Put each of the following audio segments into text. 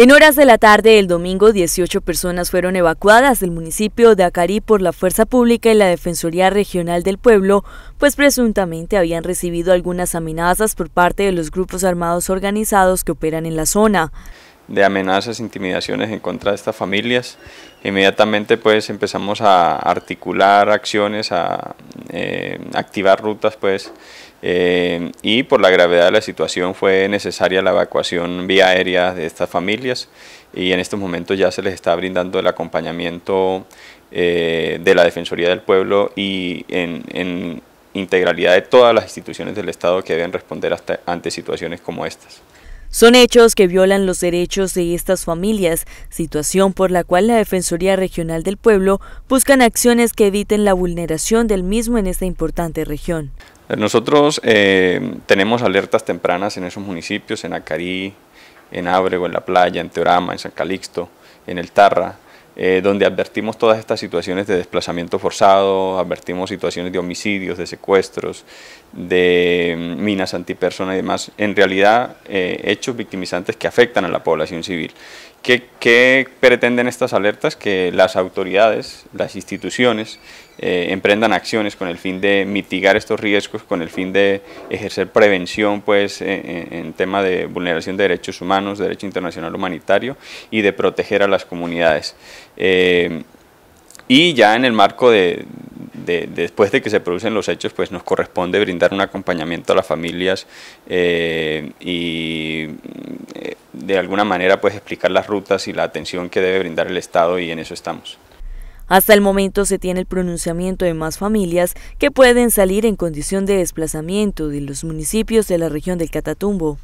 En horas de la tarde del domingo, 18 personas fueron evacuadas del municipio de Acarí por la Fuerza Pública y la Defensoría Regional del Pueblo, pues presuntamente habían recibido algunas amenazas por parte de los grupos armados organizados que operan en la zona de amenazas, intimidaciones en contra de estas familias. Inmediatamente pues empezamos a articular acciones, a eh, activar rutas pues eh, y por la gravedad de la situación fue necesaria la evacuación vía aérea de estas familias y en estos momentos ya se les está brindando el acompañamiento eh, de la Defensoría del Pueblo y en, integralidad de todas las instituciones del Estado que deben responder ante situaciones como estas. Son hechos que violan los derechos de estas familias, situación por la cual la Defensoría Regional del Pueblo buscan acciones que eviten la vulneración del mismo en esta importante región. Nosotros eh, tenemos alertas tempranas en esos municipios, en Acarí, en Ábrego, en La Playa, en Teorama, en San Calixto, en El Tarra, eh, donde advertimos todas estas situaciones de desplazamiento forzado, advertimos situaciones de homicidios, de secuestros, de mm, minas antipersona y demás, en realidad eh, hechos victimizantes que afectan a la población civil. ¿Qué, pretenden estas alertas? Que las autoridades, las instituciones, eh, emprendan acciones con el fin de mitigar estos riesgos, con el fin de ejercer prevención pues, en, tema de vulneración de derechos humanos, derecho internacional humanitario y de proteger a las comunidades. Eh, y ya en el marco de, después de que se producen los hechos, pues nos corresponde brindar un acompañamiento a las familias eh, y eh, de alguna manera pues explicar las rutas y la atención que debe brindar el Estado y en eso estamos. Hasta el momento se tiene el pronunciamiento de más familias que pueden salir en condición de desplazamiento de los municipios de la región del Catatumbo.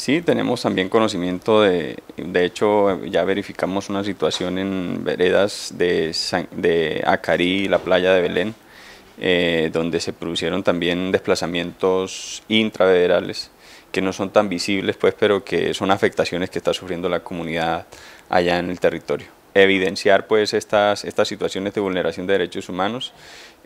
Sí, tenemos también conocimiento de, de hecho ya verificamos una situación en veredas de, de Acarí, la playa de Belén, eh, donde se produjeron también desplazamientos intravederables que no son tan visibles, pues, pero que son afectaciones que está sufriendo la comunidad allá en el territorio evidenciar pues estas, estas situaciones de vulneración de derechos humanos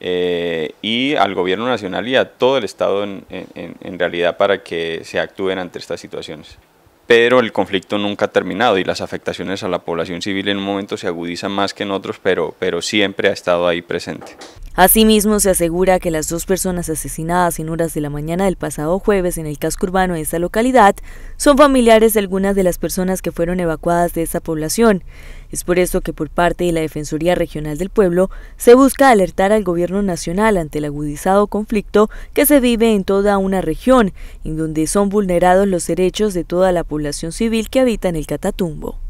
eh, y al gobierno nacional y a todo el Estado en, en, realidad para que se actúen ante estas situaciones. Pero el conflicto nunca ha terminado y las afectaciones a la población civil en un momento se agudizan más que en otros, pero, pero siempre ha estado ahí presente. Asimismo, se asegura que las dos personas asesinadas en horas de la mañana del pasado jueves en el casco urbano de esta localidad son familiares de algunas de las personas que fueron evacuadas de esa población. Es por eso que por parte de la Defensoría Regional del Pueblo se busca alertar al Gobierno Nacional ante el agudizado conflicto que se vive en toda una región, en donde son vulnerados los derechos de toda la población civil que habita en el Catatumbo.